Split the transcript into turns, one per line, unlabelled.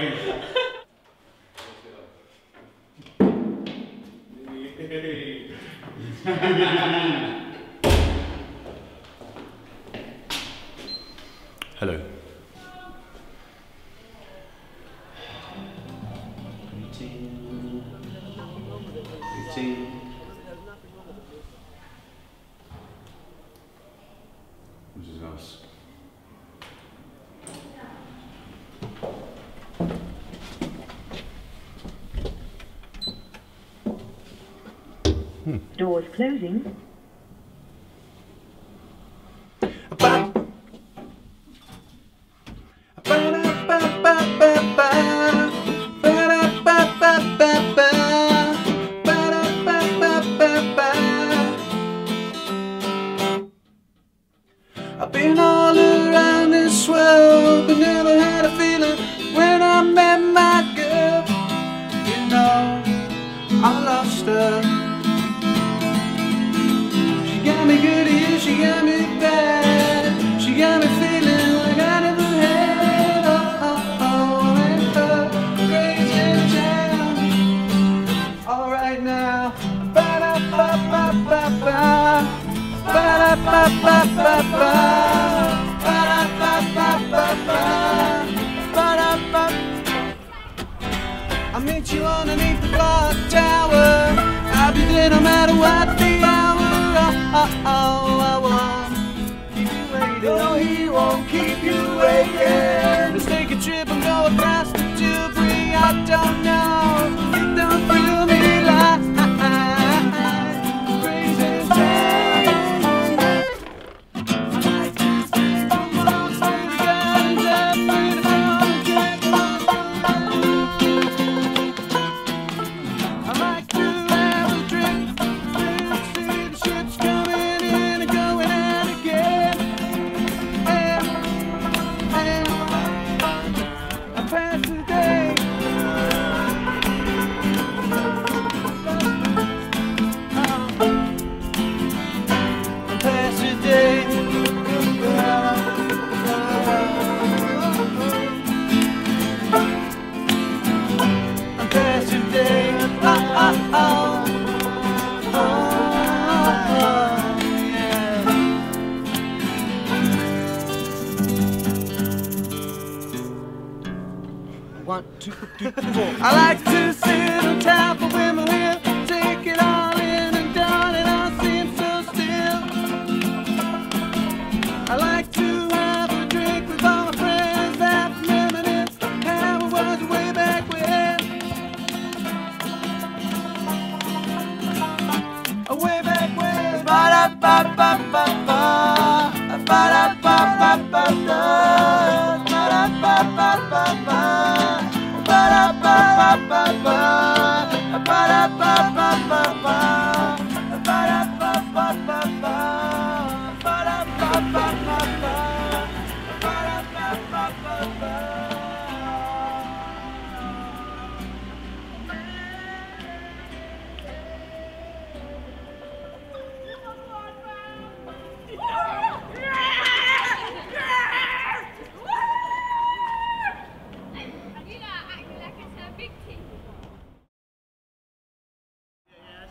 Dragon. Hello. Routine. Routine. Just. Us.
Doors closing.
I've been all around got me bad. She got me feeling like I never had. Oh, oh, oh, crazy. All right now, ba da ba ba ba ba. Ba-da-ba-ba-ba-ba. Ba-da-ba-ba-ba-ba. Ba-da-ba. I'll meet you underneath the clock tower. sempre me abraça. I like to sit on top of women here, take it all in and down, and I seem so still. I like to have a drink with all my friends, that reminisce how it was way back when. Way back when. Ba-da-ba-ba-ba-ba. Ba-da-ba-ba-ba-ba. Ba-da-ba-ba-ba-ba.
my